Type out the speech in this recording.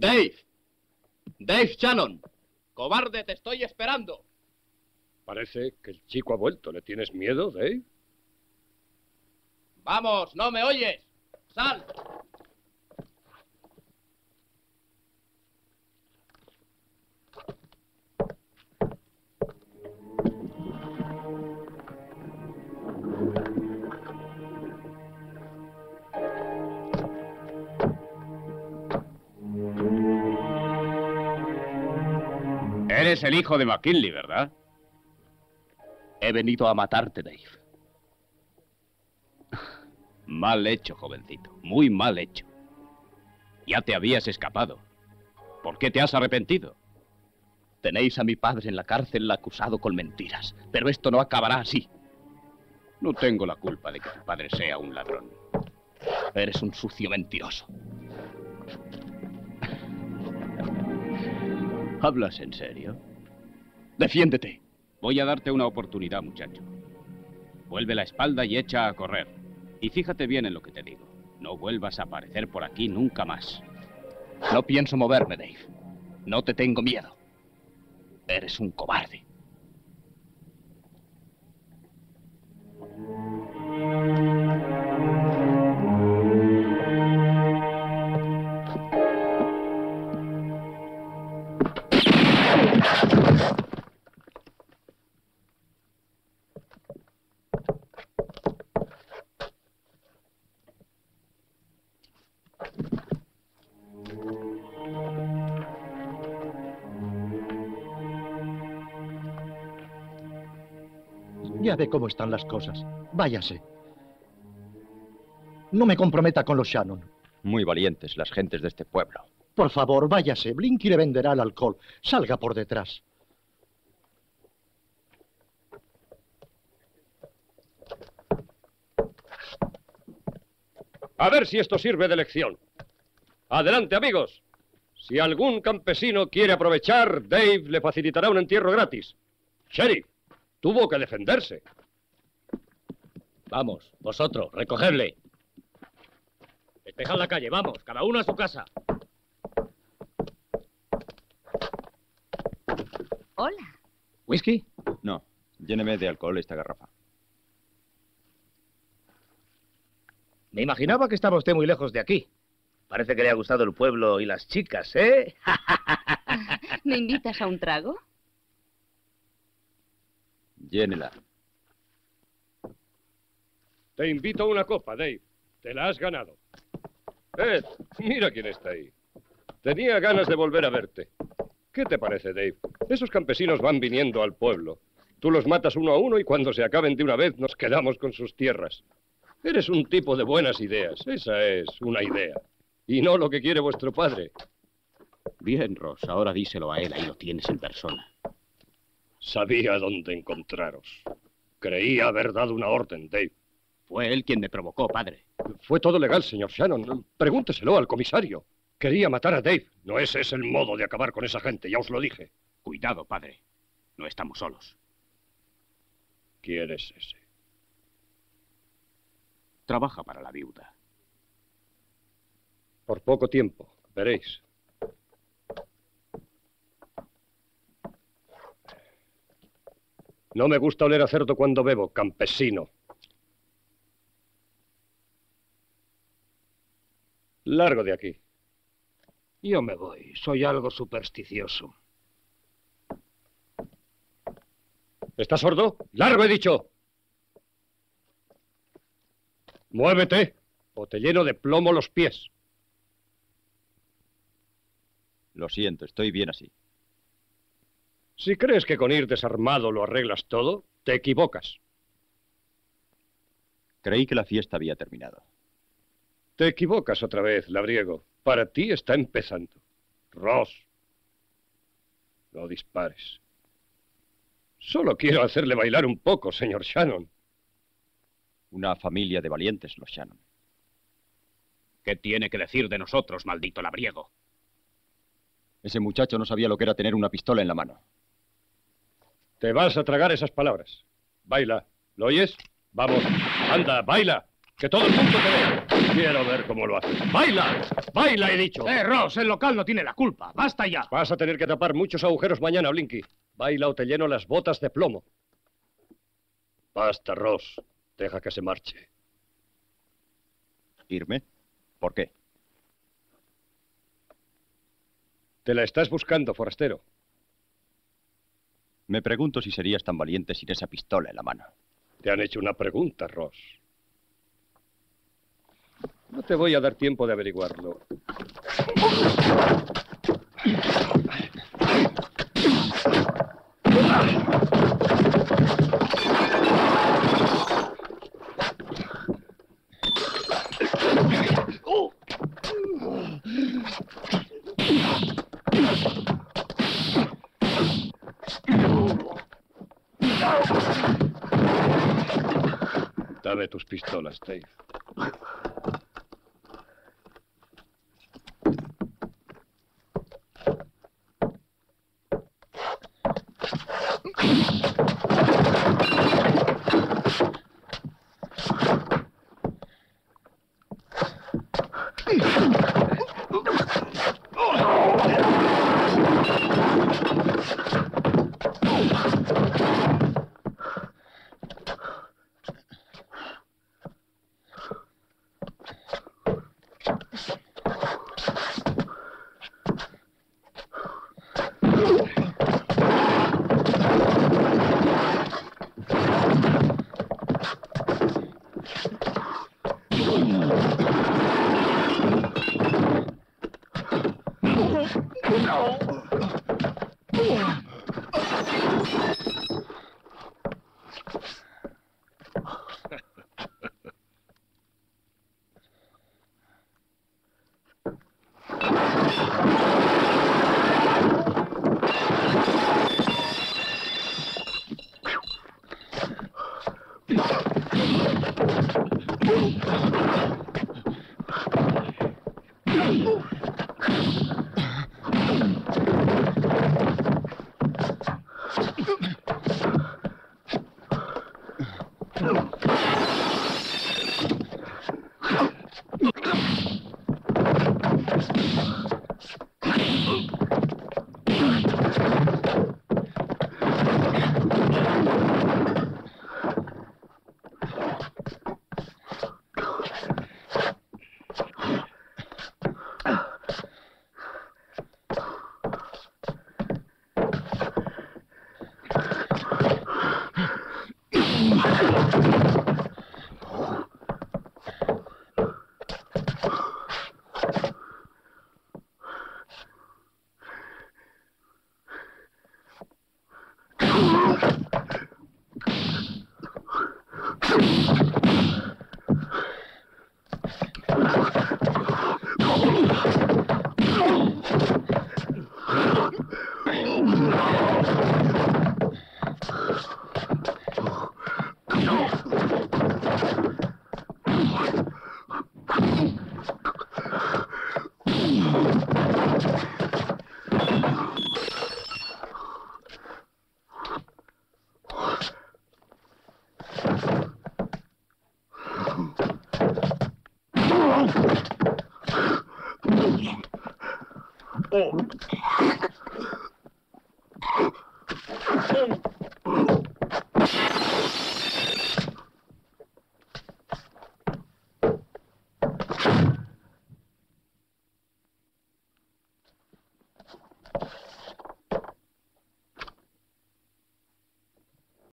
Dave. Dave Shannon. Cobarde, te estoy esperando. Parece que el chico ha vuelto. ¿Le tienes miedo, Dave? Vamos, no me oyes. Sal. Eres el hijo de McKinley, ¿verdad? He venido a matarte, Dave. Mal hecho, jovencito. Muy mal hecho. Ya te habías escapado. ¿Por qué te has arrepentido? Tenéis a mi padre en la cárcel acusado con mentiras, pero esto no acabará así. No tengo la culpa de que tu padre sea un ladrón. Eres un sucio mentiroso. ¿Hablas en serio? Defiéndete. Voy a darte una oportunidad, muchacho. Vuelve la espalda y echa a correr. Y fíjate bien en lo que te digo. No vuelvas a aparecer por aquí nunca más. No pienso moverme, Dave. No te tengo miedo. Eres un cobarde. Ya ve cómo están las cosas. Váyase. No me comprometa con los Shannon. Muy valientes las gentes de este pueblo. Por favor, váyase. Blinky le venderá el alcohol. Salga por detrás. A ver si esto sirve de lección. Adelante, amigos. Si algún campesino quiere aprovechar, Dave le facilitará un entierro gratis. Sheriff, tuvo que defenderse. Vamos, vosotros, recogedle. Despejad la calle, vamos, cada uno a su casa. Hola. ¿Whisky? No, lléneme de alcohol esta garrafa. Me imaginaba que estaba usted muy lejos de aquí. Parece que le ha gustado el pueblo y las chicas, ¿eh? ¿Me invitas a un trago? Llénela. Te invito a una copa, Dave. Te la has ganado. Ed, mira quién está ahí. Tenía ganas de volver a verte. ¿Qué te parece, Dave? Esos campesinos van viniendo al pueblo. Tú los matas uno a uno y cuando se acaben de una vez nos quedamos con sus tierras. Eres un tipo de buenas ideas. Esa es una idea. Y no lo que quiere vuestro padre. Bien, Ross, ahora díselo a él, ahí lo tienes en persona. Sabía dónde encontraros. Creía haber dado una orden, Dave. Fue él quien me provocó, padre. Fue todo legal, señor Shannon. Pregúnteselo al comisario. Quería matar a Dave. No ese es el modo de acabar con esa gente, ya os lo dije. Cuidado, padre. No estamos solos. ¿Quién es ese? Trabaja para la viuda. Por poco tiempo, veréis. No me gusta oler a cerdo cuando bebo, campesino. Largo de aquí. Yo me voy. Soy algo supersticioso. ¿Estás sordo? ¡Largo, he dicho! Muévete o te lleno de plomo los pies. Lo siento, estoy bien así. Si crees que con ir desarmado lo arreglas todo, te equivocas. Creí que la fiesta había terminado. Te equivocas otra vez, labriego. Para ti está empezando. Ross, no dispares. Solo quiero hacerle bailar un poco, señor Shannon. Una familia de valientes, los Shannon. ¿Qué tiene que decir de nosotros, maldito labriego? Ese muchacho no sabía lo que era tener una pistola en la mano. Te vas a tragar esas palabras. Baila. ¿Lo oyes? Vamos. Anda, baila. Que todo el mundo te vea. Quiero ver cómo lo haces. ¡Baila! ¡Baila, he dicho! Eh, Ross, el local no tiene la culpa. Basta ya. Vas a tener que tapar muchos agujeros mañana, Blinky. Baila o te lleno las botas de plomo. Basta, Ross. Deja que se marche. ¿Irme? ¿Por qué? Te la estás buscando, forastero. Me pregunto si serías tan valiente sin esa pistola en la mano. Te han hecho una pregunta, Ross. No te voy a dar tiempo de averiguarlo. Dame tus pistolas, Dave. you Oh.